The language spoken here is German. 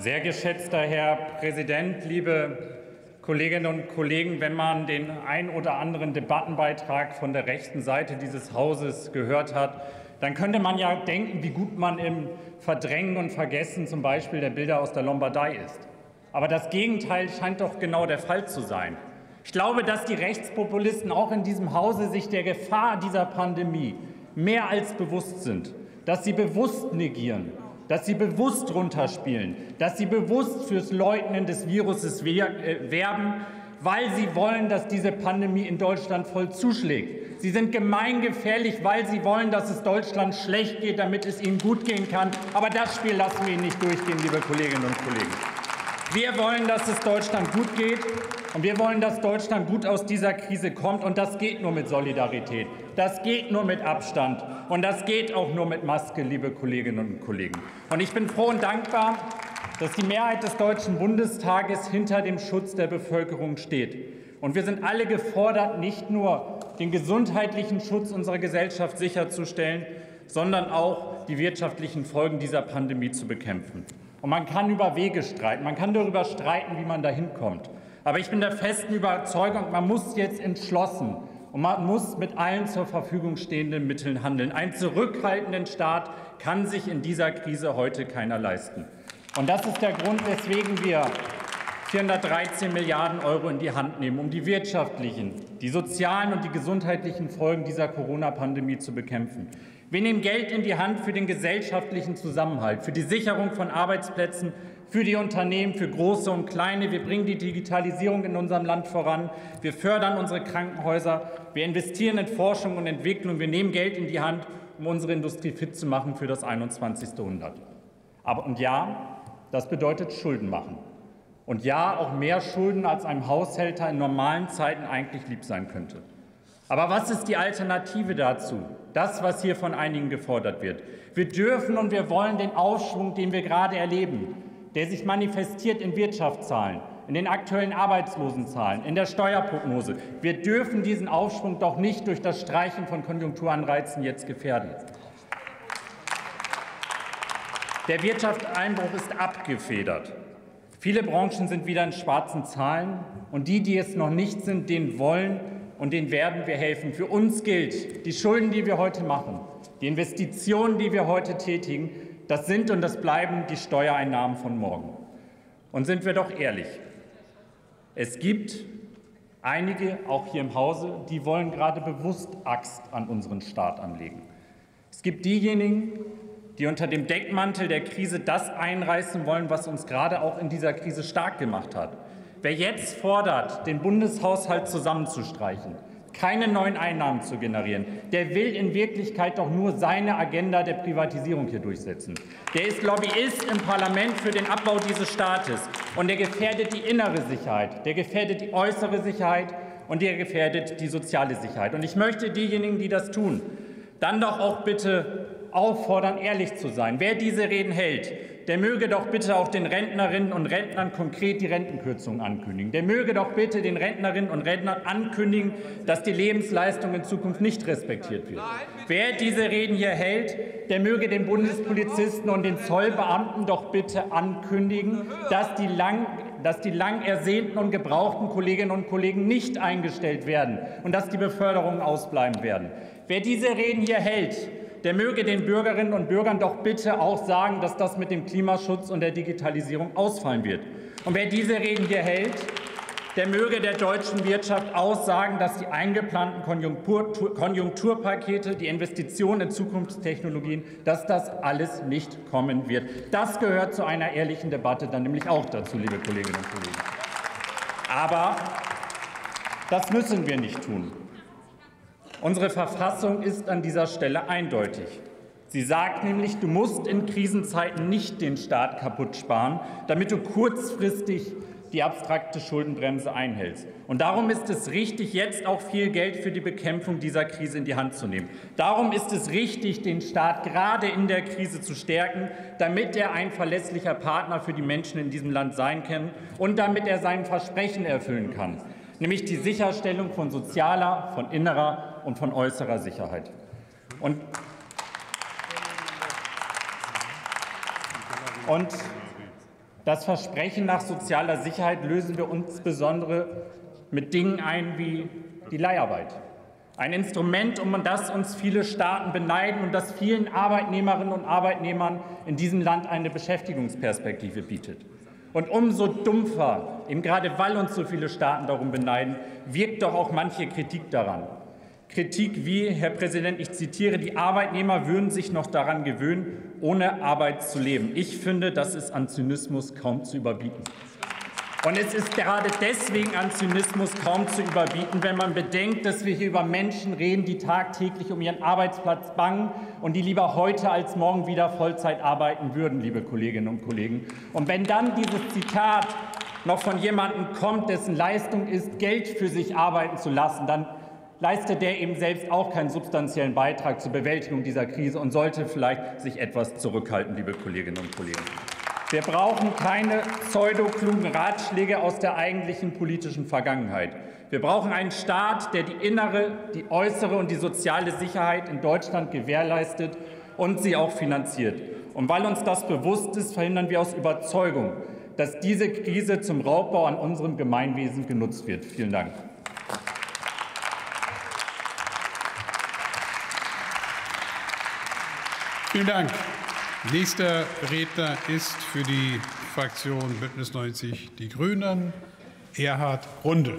Sehr geschätzter Herr Präsident, liebe Kolleginnen und Kollegen, wenn man den ein oder anderen Debattenbeitrag von der rechten Seite dieses Hauses gehört hat, dann könnte man ja denken, wie gut man im Verdrängen und Vergessen zum Beispiel der Bilder aus der Lombardei ist. Aber das Gegenteil scheint doch genau der Fall zu sein. Ich glaube, dass die Rechtspopulisten auch in diesem Hause sich der Gefahr dieser Pandemie mehr als bewusst sind, dass sie bewusst negieren, dass sie bewusst runterspielen, dass sie bewusst fürs Leugnen des Viruses äh, werben, weil sie wollen, dass diese Pandemie in Deutschland voll zuschlägt. Sie sind gemeingefährlich, weil sie wollen, dass es Deutschland schlecht geht, damit es ihnen gut gehen kann. Aber das Spiel lassen wir Ihnen nicht durchgehen, liebe Kolleginnen und Kollegen. Wir wollen, dass es Deutschland gut geht, und wir wollen, dass Deutschland gut aus dieser Krise kommt. Und das geht nur mit Solidarität. Das geht nur mit Abstand. Und das geht auch nur mit Maske, liebe Kolleginnen und Kollegen. Und ich bin froh und dankbar, dass die Mehrheit des Deutschen Bundestages hinter dem Schutz der Bevölkerung steht. Und wir sind alle gefordert, nicht nur den gesundheitlichen Schutz unserer Gesellschaft sicherzustellen, sondern auch die wirtschaftlichen Folgen dieser Pandemie zu bekämpfen. Und man kann über Wege streiten, man kann darüber streiten, wie man dahin kommt. Aber ich bin der festen Überzeugung, man muss jetzt entschlossen und man muss mit allen zur Verfügung stehenden Mitteln handeln. Einen zurückhaltenden Staat kann sich in dieser Krise heute keiner leisten. Und das ist der Grund, weswegen wir 413 Milliarden Euro in die Hand nehmen, um die wirtschaftlichen, die sozialen und die gesundheitlichen Folgen dieser Corona-Pandemie zu bekämpfen. Wir nehmen Geld in die Hand für den gesellschaftlichen Zusammenhalt, für die Sicherung von Arbeitsplätzen, für die Unternehmen, für große und kleine. Wir bringen die Digitalisierung in unserem Land voran. Wir fördern unsere Krankenhäuser. Wir investieren in Forschung und Entwicklung. Wir nehmen Geld in die Hand, um unsere Industrie fit zu machen für das 21. Jahrhundert. Aber und ja, das bedeutet Schulden machen. Und ja, auch mehr Schulden, als einem Haushälter in normalen Zeiten eigentlich lieb sein könnte. Aber was ist die Alternative dazu? Das, was hier von einigen gefordert wird. Wir dürfen und wir wollen den Aufschwung, den wir gerade erleben, der sich manifestiert in Wirtschaftszahlen, in den aktuellen Arbeitslosenzahlen, in der Steuerprognose. Wir dürfen diesen Aufschwung doch nicht durch das Streichen von Konjunkturanreizen jetzt gefährden. Der Wirtschaftseinbruch ist abgefedert. Viele Branchen sind wieder in schwarzen Zahlen und die, die es noch nicht sind, denen wollen und denen werden wir helfen. Für uns gilt, die Schulden, die wir heute machen, die Investitionen, die wir heute tätigen, das sind und das bleiben die Steuereinnahmen von morgen. Und sind wir doch ehrlich, es gibt einige, auch hier im Hause, die wollen gerade bewusst Axt an unseren Staat anlegen. Es gibt diejenigen, die unter dem Deckmantel der Krise das einreißen wollen, was uns gerade auch in dieser Krise stark gemacht hat. Wer jetzt fordert, den Bundeshaushalt zusammenzustreichen, keine neuen Einnahmen zu generieren. Der will in Wirklichkeit doch nur seine Agenda der Privatisierung hier durchsetzen. Der ist Lobbyist im Parlament für den Abbau dieses Staates. Und der gefährdet die innere Sicherheit, der gefährdet die äußere Sicherheit und der gefährdet die soziale Sicherheit. Und ich möchte diejenigen, die das tun, dann doch auch bitte auffordern, ehrlich zu sein. Wer diese Reden hält, der möge doch bitte auch den Rentnerinnen und Rentnern konkret die Rentenkürzungen ankündigen. Der möge doch bitte den Rentnerinnen und Rentnern ankündigen, dass die Lebensleistung in Zukunft nicht respektiert wird. Wer diese Reden hier hält, der möge den Bundespolizisten und den Zollbeamten doch bitte ankündigen, dass die lang dass die lang ersehnten und gebrauchten Kolleginnen und Kollegen nicht eingestellt werden und dass die Beförderungen ausbleiben werden. Wer diese Reden hier hält, der möge den Bürgerinnen und Bürgern doch bitte auch sagen, dass das mit dem Klimaschutz und der Digitalisierung ausfallen wird. Und wer diese Reden hier hält, der möge der deutschen Wirtschaft aussagen, dass die eingeplanten Konjunktur Konjunkturpakete, die Investitionen in Zukunftstechnologien, dass das alles nicht kommen wird. Das gehört zu einer ehrlichen Debatte dann nämlich auch dazu, liebe Kolleginnen und Kollegen. Aber das müssen wir nicht tun. Unsere Verfassung ist an dieser Stelle eindeutig. Sie sagt nämlich, du musst in Krisenzeiten nicht den Staat kaputt sparen, damit du kurzfristig die abstrakte Schuldenbremse einhältst. Und darum ist es richtig, jetzt auch viel Geld für die Bekämpfung dieser Krise in die Hand zu nehmen. Darum ist es richtig, den Staat gerade in der Krise zu stärken, damit er ein verlässlicher Partner für die Menschen in diesem Land sein kann und damit er sein Versprechen erfüllen kann nämlich die Sicherstellung von sozialer, von innerer und von äußerer Sicherheit. Und, und Das Versprechen nach sozialer Sicherheit lösen wir insbesondere mit Dingen ein wie die Leiharbeit. Ein Instrument, um das uns viele Staaten beneiden und das vielen Arbeitnehmerinnen und Arbeitnehmern in diesem Land eine Beschäftigungsperspektive bietet. Und umso dumpfer, eben gerade weil uns so viele Staaten darum beneiden, wirkt doch auch manche Kritik daran. Kritik wie, Herr Präsident, ich zitiere, die Arbeitnehmer würden sich noch daran gewöhnen, ohne Arbeit zu leben. Ich finde, das ist an Zynismus kaum zu überbieten. Und es ist gerade deswegen an Zynismus kaum zu überbieten, wenn man bedenkt, dass wir hier über Menschen reden, die tagtäglich um ihren Arbeitsplatz bangen und die lieber heute als morgen wieder Vollzeit arbeiten würden, liebe Kolleginnen und Kollegen. Und wenn dann dieses Zitat noch von jemandem kommt, dessen Leistung ist, Geld für sich arbeiten zu lassen, dann leistet der eben selbst auch keinen substanziellen Beitrag zur Bewältigung dieser Krise und sollte vielleicht sich etwas zurückhalten, liebe Kolleginnen und Kollegen. Wir brauchen keine pseudoklugen Ratschläge aus der eigentlichen politischen Vergangenheit. Wir brauchen einen Staat, der die innere, die äußere und die soziale Sicherheit in Deutschland gewährleistet und sie auch finanziert. Und weil uns das bewusst ist, verhindern wir aus Überzeugung, dass diese Krise zum Raubbau an unserem Gemeinwesen genutzt wird. Vielen Dank. Vielen Dank. Nächster Redner ist für die Fraktion Bündnis 90 Die Grünen Erhard Runde.